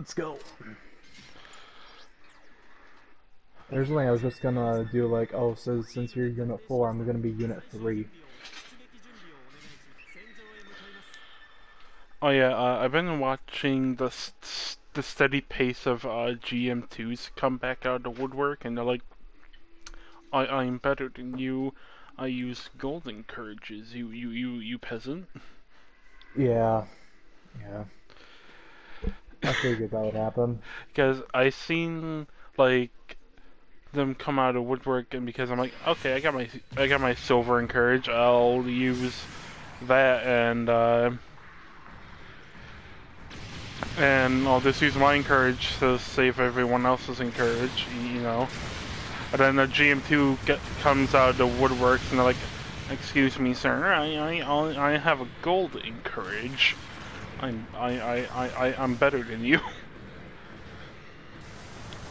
Let's go. Originally, I was just gonna do like, oh, so since you're Unit 4, I'm gonna be Unit 3. Oh yeah, uh, I've been watching the st the steady pace of uh, GM2s come back out of the woodwork, and they're like, I I'm better than you. I use golden courages. You you you you peasant. Yeah. Yeah. I figured that would happen. Because I seen like them come out of woodwork, and because I'm like, okay, I got my I got my silver and courage. I'll use that and. Uh, and I'll just use my encourage to save everyone else's encourage, you know. And then the GM2 get, comes out of the woodworks and they're like, excuse me, sir, I, I, I have a gold encourage. I'm, I, I, I, I, I'm better than you.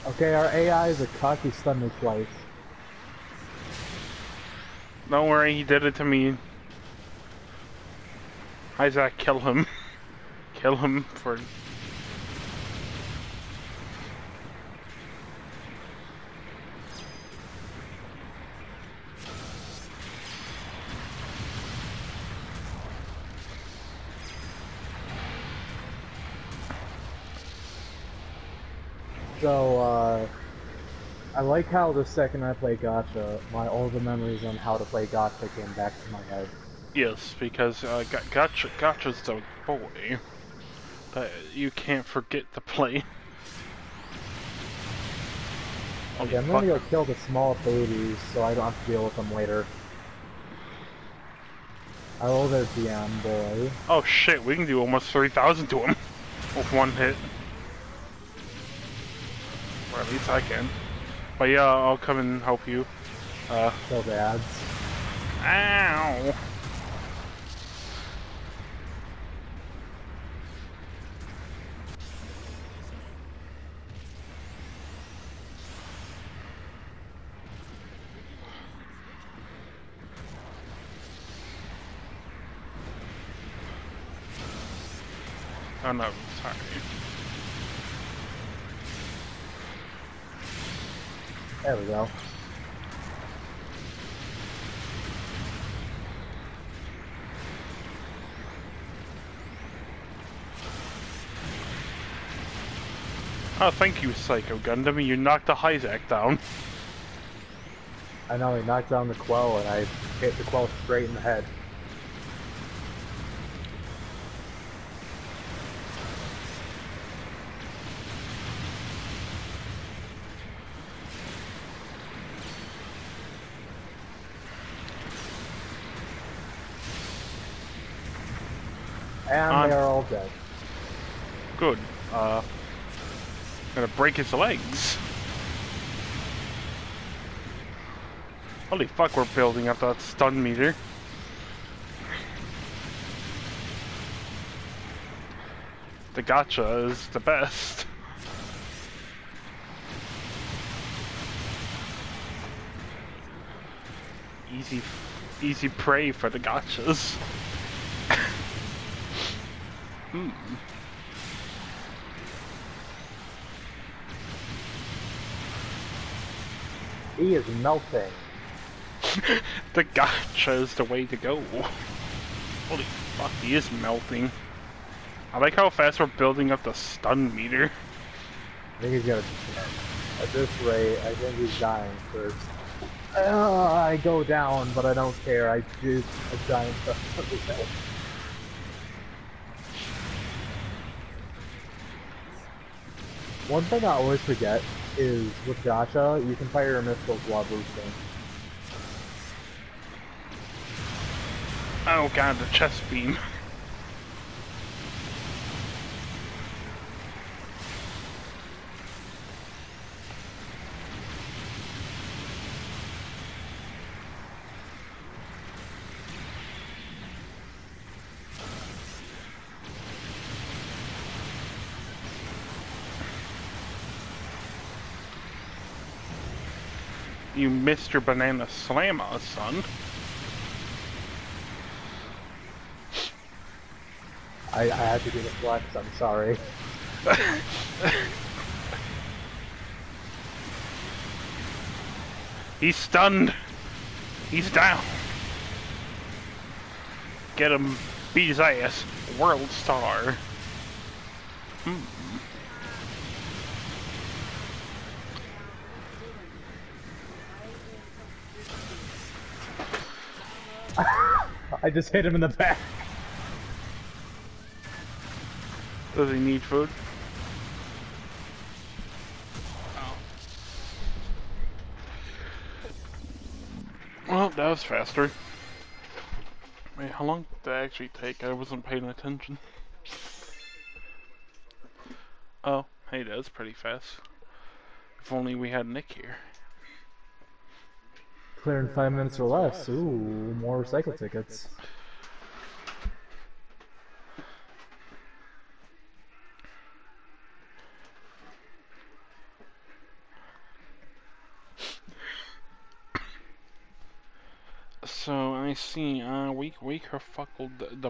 Okay, our AI is a cocky stun me twice. Don't worry, he did it to me. Isaac, kill him. kill him for So, uh, I like how the second I play Gatsha, my all the memories on how to play Gatsha came back to my head. Yes, because uh, Gatsha, Gatsha's the boy that you can't forget to play. Okay, I'm gonna go kill the small babies so I don't have to deal with them later. Hello there, DM boy. Oh shit, we can do almost 3,000 to him with one hit. Or at least I can. But yeah, I'll come and help you. Uh, Kill the ads. Ow! Oh no, sorry. There we go. Oh, thank you, Psycho Gundam. You knocked the Hyzak down. I know, he knocked down the Quell and I hit the Quell straight in the head. And Um, they are all dead. Good. Uh, gonna break his legs. Holy fuck, we're building up that stun meter. The gatsha is the best. Easy, easy prey for the gatshas. hmm. He is melting. the gatsha is the way to go. Holy fuck, he is melting. I like how fast we're building up the stun meter. I think he's gonna. At this rate, I think he's dying first. Uh, I go down, but I don't care. I do a giant. One thing I always forget is with Gatsha, you can fire your missiles while boosting. Oh god, the chest beam. You missed your banana slammer, son. I, I had to do the flex, I'm sorry. He's stunned. He's down. Get him. Beat his ass. World star. Hmm. I just hit him in the back. Does he need food? Oh. Well, that was faster. Wait, how long did that actually take? I wasn't paying attention. Oh, hey, that was pretty fast. If only we had Nick here. Clear in five minutes or less. Ooh, more recycle tickets. So I see, uh, we we kerfuckled the, the